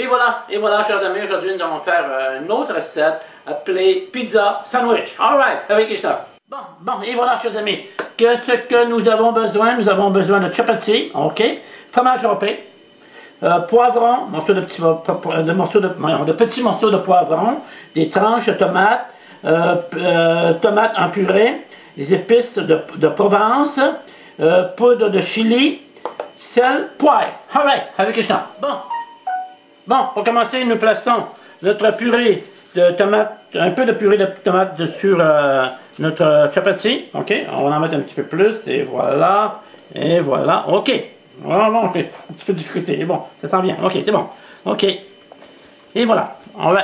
Et voilà, chers amis, aujourd'hui nous allons faire euh, une autre recette appelée pizza sandwich. Alright, avec ça. Bon, bon, et voilà, chers amis, qu'est-ce que nous avons besoin? Nous avons besoin de chapati, ok, fromage râpé, euh, poivron, morceaux de petits, morceaux de, de, petits morceaux de poivron, des tranches de tomates, euh, euh, tomates en purée, des épices de, Provence, poudre de chili, sel, poivre. Alright, avec ça. Bon. Bon, pour commencer, nous plaçons notre purée de tomates, un peu de purée de tomates sur euh, notre chapati. OK, on va en mettre un petit peu plus. Et voilà. Et voilà. OK. Voilà, bon, OK. Un petit peu de difficulté. Bon, ça sent bien. OK, c'est bon. OK. Et voilà. On va.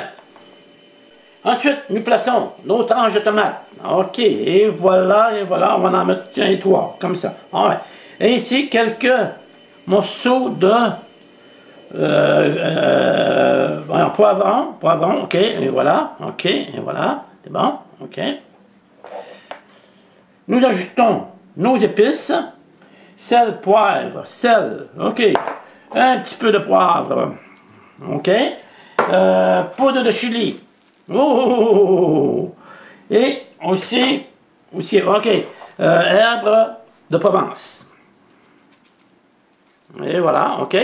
Ensuite, nous plaçons nos tranches de tomates. OK. Et voilà, et voilà. On va en mettre un trois, comme ça. Right. Et ici, quelques morceaux de euh, euh, poivron, poivron, ok, et voilà, ok, et voilà, c'est bon, ok. Nous ajoutons nos épices, sel, poivre, sel, ok, un petit peu de poivre, ok, euh, poudre de chili, oh, oh, oh, oh et aussi, aussi, ok, euh, herbe de Provence. Et voilà, ok.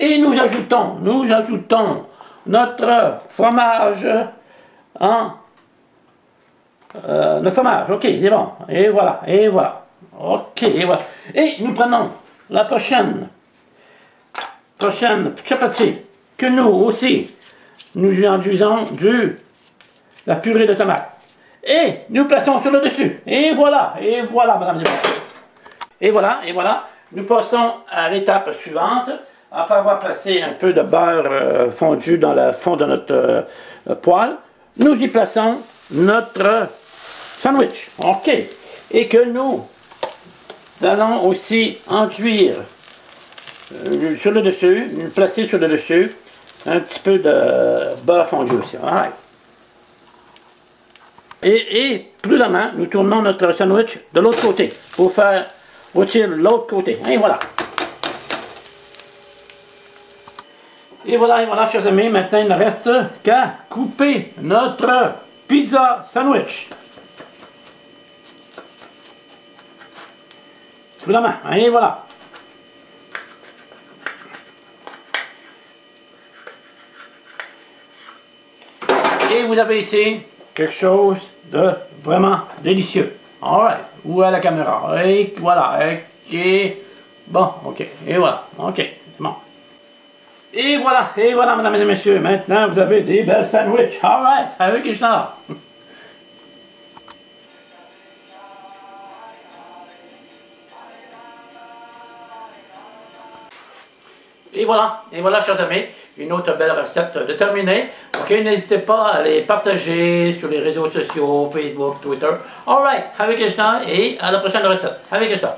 Et nous ajoutons, nous ajoutons notre fromage en... Euh, notre fromage, ok, c'est bon. Et voilà, et voilà. Ok, et voilà. Et nous prenons la prochaine, prochaine chapati que nous aussi, nous enduisons du, la purée de tomate. Et nous plaçons sur le dessus. Et voilà, et voilà, madame. Et voilà, et voilà. Nous passons à l'étape suivante. Après avoir placé un peu de beurre euh, fondu dans le fond de notre euh, poêle, nous y plaçons notre sandwich. OK. Et que nous allons aussi enduire euh, sur le dessus, placer sur le dessus un petit peu de beurre fondu aussi. Et, et prudemment, nous tournons notre sandwich de l'autre côté pour faire de l'autre côté. Et voilà. Et voilà, et voilà, chers amis, maintenant il ne reste qu'à couper notre pizza sandwich. Sous la main, et voilà. Et vous avez ici quelque chose de vraiment délicieux. Alright, où est la caméra? Et voilà, ok. Bon, ok, et voilà, ok, bon. Et voilà, et voilà, mesdames et messieurs, maintenant vous avez des belles sandwichs. Alright, avec Ishna. Et voilà, et voilà, chers amis, une autre belle recette de terminer. Ok, n'hésitez pas à les partager sur les réseaux sociaux, Facebook, Twitter. Alright, avec Krishna et à la prochaine recette. Avec Krishna.